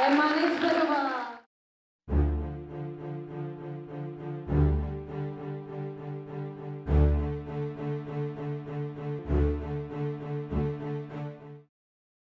é Manes né,